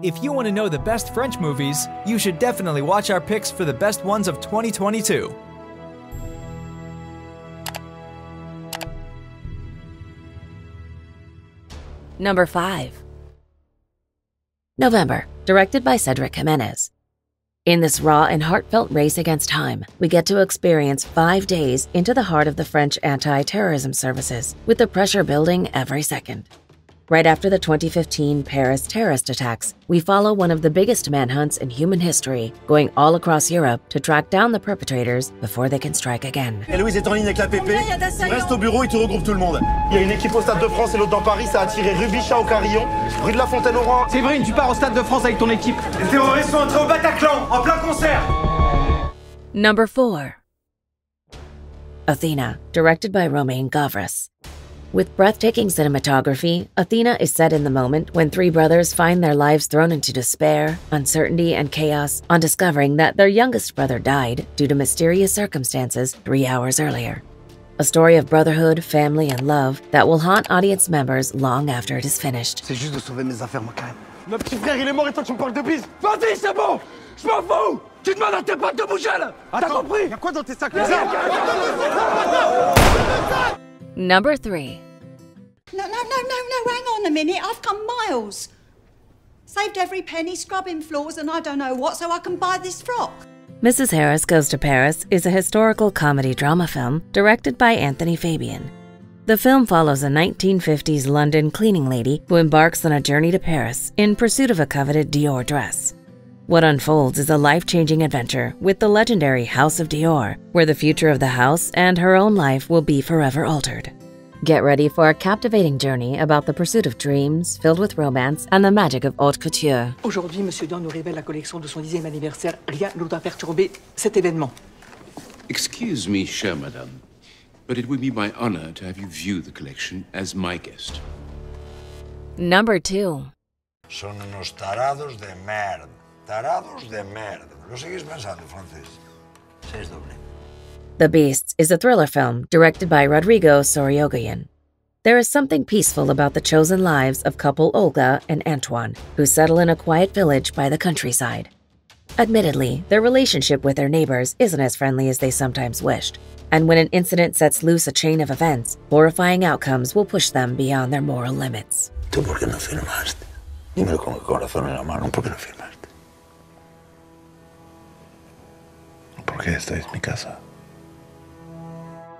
If you want to know the best French movies, you should definitely watch our picks for the best ones of 2022. Number 5. November, directed by Cedric Jimenez. In this raw and heartfelt race against time, we get to experience five days into the heart of the French anti terrorism services, with the pressure building every second. Right after the 2015 Paris terrorist attacks, we follow one of the biggest manhunts in human history, going all across Europe to track down the perpetrators before they can strike again. Héloïse est en ligne avec la PP. Reste au bureau et tu regroupes tout le monde. Il y a une équipe au Stade de France et l'autre dans Paris. Ça a attiré rue Bichat au Carillon, rue de la Fontaine-au-Roi. Séverine, tu pars au Stade de France avec ton équipe. Les terroristes sont entrés au Bataclan, en plein concert. Number 4. Athena, directed by Romain Gavras. With breathtaking cinematography, Athena is set in the moment when three brothers find their lives thrown into despair, uncertainty, and chaos on discovering that their youngest brother died due to mysterious circumstances three hours earlier. A story of brotherhood, family, and love that will haunt audience members long after it is finished. C'est juste de sauver mes affaires, moi, quand. Notre petit frère, il est mort et toi, tu me parles de bise. Vas-y, c'est bon Je m'en fous Tu demandes à tes potes de bouger là T'as compris Y'a quoi dans tes sacs Number 3. No, no, no, no, no, hang on a minute. I've come miles. Saved every penny scrubbing floors and I don't know what so I can buy this frock. Mrs. Harris Goes to Paris is a historical comedy drama film directed by Anthony Fabian. The film follows a 1950s London cleaning lady who embarks on a journey to Paris in pursuit of a coveted Dior dress. What unfolds is a life changing adventure with the legendary House of Dior, where the future of the house and her own life will be forever altered. Get ready for a captivating journey about the pursuit of dreams, filled with romance and the magic of haute couture. Aujourd'hui, Monsieur Dior nous révèle la collection de son dixième anniversaire. Rien ne doit perturber cet événement. Excuse me, chère madame, but it would be my honor to have you view the collection as my guest. Number 2. Son unos tarados de merda. Tarados de merda. Lo seguís pensando, francés. Seis doble. The Beasts is a thriller film directed by Rodrigo Sorogoyen. There is something peaceful about the chosen lives of couple Olga and Antoine, who settle in a quiet village by the countryside. Admittedly, their relationship with their neighbors isn't as friendly as they sometimes wished, and when an incident sets loose a chain of events, horrifying outcomes will push them beyond their moral limits. ¿Tú.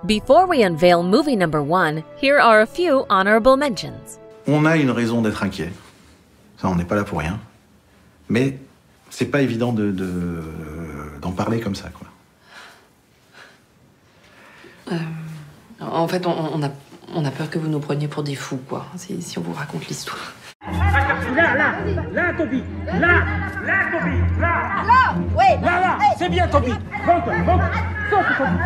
Before we unveil movie number one, here are a few honorable mentions. On a une raison d'être inquiet. Ça, on n'est pas là pour rien. Mais c'est pas évident de, de- d'en parler comme ça, quoi. En fait, on, on a, on a peur que vous nous preniez pour des fous, quoi, si, si on vous raconte l'histoire. Là, là Là, Toby. Là Là, Toby. Là. Là Ouais. Là, là. C'est bien, Toby. Monte, monte Saute, Toby.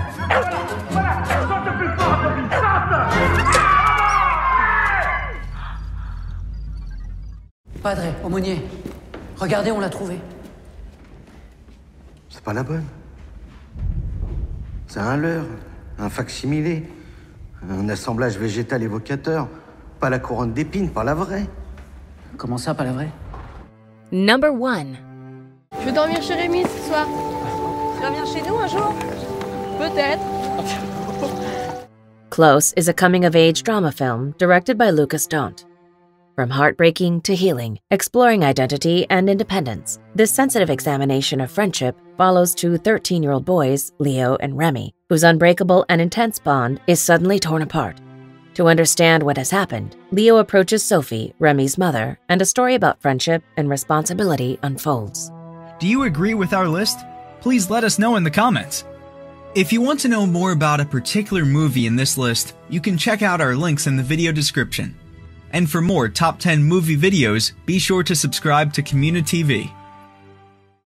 Voilà. Saute plus fort, Toby. Saute Padre, aumônier, regardez, on l'a trouvé. C'est pas la bonne. C'est un leurre, un facsimilé, un assemblage végétal évocateur. Pas la couronne d'épines, pas la vraie. Comment ça, pas la vraie Number one. Je veux dormir chez Rémi ce soir. Tu reviens chez nous un jour Peut-être. Close is a coming of age drama film directed by Lukas Dhont. From heartbreaking to healing, exploring identity and independence, this sensitive examination of friendship follows two 13 year old boys, Leo and Remy, whose unbreakable and intense bond is suddenly torn apart. To understand what has happened, Leo approaches Sophie, Remy's mother, and a story about friendship and responsibility unfolds. Do you agree with our list? Please let us know in the comments. If you want to know more about a particular movie in this list, you can check out our links in the video description. And for more top 10 movie videos, be sure to subscribe to communiTV.